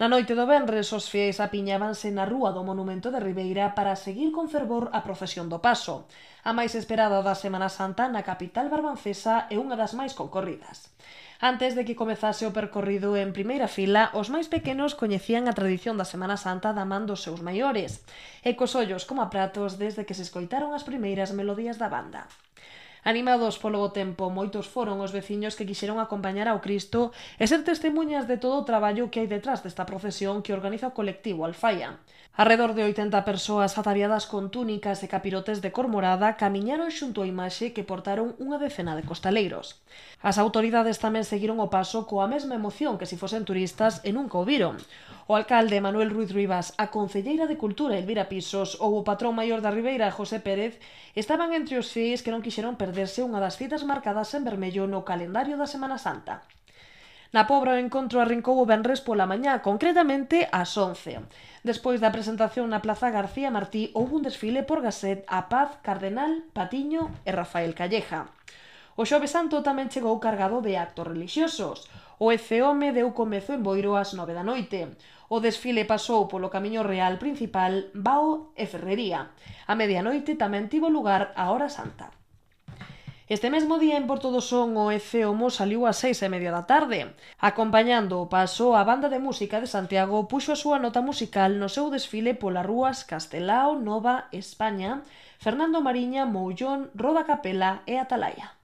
Na noite do Benres, os fiéis apiñábanse na rúa do Monumento de Ribeira para seguir con fervor a procesión do paso. A máis esperada da Semana Santa na capital barbancesa é unha das máis concorridas. Antes de que comezase o percorrido en primeira fila, os máis pequenos coñecían a tradición da Semana Santa da man dos seus maiores, e cos ollos como a pratos desde que se escoitaron as primeiras melodías da banda. Animados polo tempo, moitos foron os veciños que quixeron acompañar ao Cristo e ser testemunhas de todo o traballo que hai detrás desta procesión que organiza o colectivo Alfaia. Arredor de 80 persoas ataviadas con túnicas e capirotes de cor morada camiñaron xunto a imaxe que portaron unha decena de costaleiros. As autoridades tamén seguiron o paso coa mesma emoción que se si fosen turistas e nunca o viron. O alcalde Manuel Ruiz Rivas, a concelleira de Cultura Elvira Pisos ou o patrón maior da Ribeira José Pérez estaban entre os seis que non quixeron perder perderse unha das citas marcadas en vermello no calendario da Semana Santa. Na Pobra o encontro arrincou o Benres pola mañá, concretamente ás 11. Despois da presentación na Plaza García Martí houve un desfile por Gasset a Paz, Cardenal, Patiño e Rafael Calleja. O Xove Santo tamén chegou cargado de actos religiosos. O Eceome deu comezo en Boiro ás nove da noite. O desfile pasou polo Camiño Real Principal, Bao e Ferrería. A medianoite tamén tivo lugar a Hora Santa. Este mesmo día en Porto do Son o Efe Homo saliu ás seis e media da tarde. Acompañando o paso, a banda de música de Santiago puxo a súa nota musical no seu desfile polas rúas Castelao, Nova, España, Fernando Mariña, Moullón, Roda Capela e Atalaya.